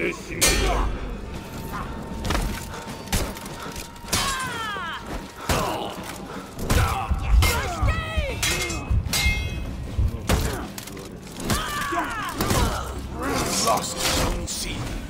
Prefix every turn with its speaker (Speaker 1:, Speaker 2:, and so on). Speaker 1: てしまう
Speaker 2: ロストンシー